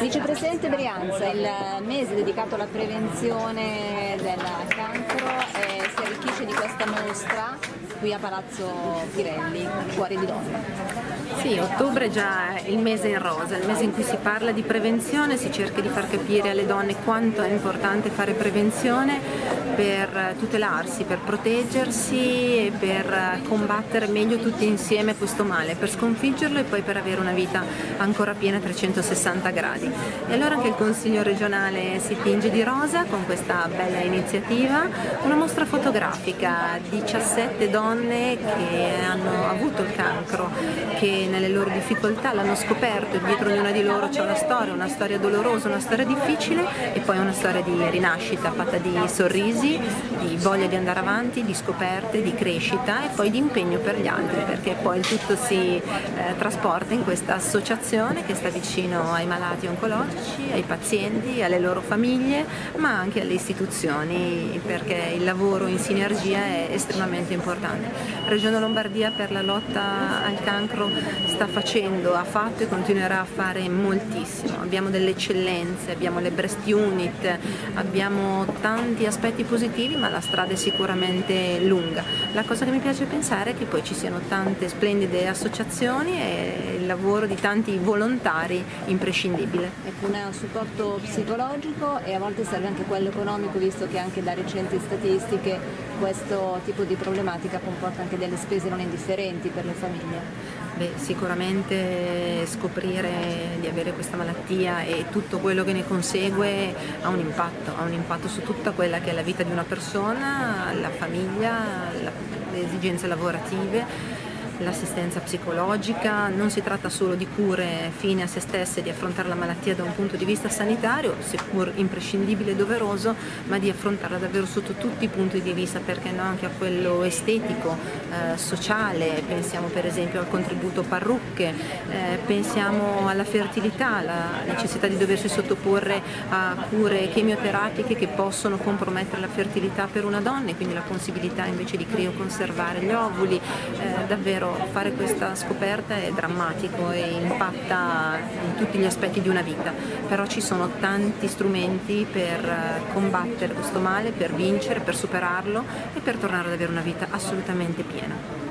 Vicepresidente Brianza, il mese dedicato alla prevenzione del cancro eh, si arricchisce di questa mostra qui a Palazzo Pirelli, Cuore di Donna. Sì, ottobre è già il mese in rosa, il mese in cui si parla di prevenzione, si cerca di far capire alle donne quanto è importante fare prevenzione per tutelarsi, per proteggersi e per combattere meglio tutti insieme questo male, per sconfiggerlo e poi per avere una vita ancora piena a 360 gradi. E allora anche il Consiglio regionale si tinge di rosa con questa bella iniziativa, una mostra fotografica, 17 donne che hanno avuto il cancro, che nelle loro difficoltà l'hanno scoperto e dietro ognuna di loro c'è una storia, una storia dolorosa, una storia difficile e poi una storia di rinascita fatta di sorrisi, di voglia di andare avanti, di scoperte, di crescita e poi di impegno per gli altri perché poi il tutto si eh, trasporta in questa associazione che sta vicino ai malati oncologici, ai pazienti, alle loro famiglie ma anche alle istituzioni perché il lavoro in sinergia è estremamente importante. Regione Lombardia per la lotta al cancro sta facendo, ha fatto e continuerà a fare moltissimo. Abbiamo delle eccellenze, abbiamo le breast unit, abbiamo tanti aspetti positivi ma la strada è sicuramente lunga. La cosa che mi piace pensare è che poi ci siano tante splendide associazioni e il lavoro di tanti volontari imprescindibile. Ecco, un supporto psicologico e a volte serve anche quello economico visto che anche da recenti statistiche questo tipo di problematica comporta anche delle spese non indifferenti per le famiglie. Beh, sicuramente scoprire di avere questa malattia e tutto quello che ne consegue ha un impatto, ha un impatto su tutta quella che è la vita di una persona, la famiglia, le esigenze lavorative l'assistenza psicologica, non si tratta solo di cure fine a se stesse, di affrontare la malattia da un punto di vista sanitario, seppur imprescindibile e doveroso, ma di affrontarla davvero sotto tutti i punti di vista, perché no anche a quello estetico, eh, sociale, pensiamo per esempio al contributo parrucche, eh, pensiamo alla fertilità, alla necessità di doversi sottoporre a cure chemioterapiche che possono compromettere la fertilità per una donna e quindi la possibilità invece di crioconservare gli ovuli, eh, davvero fare questa scoperta è drammatico e impatta in tutti gli aspetti di una vita, però ci sono tanti strumenti per eh, combattere questo male, per vincere, per superarlo e per tornare ad avere una vita assolutamente piena.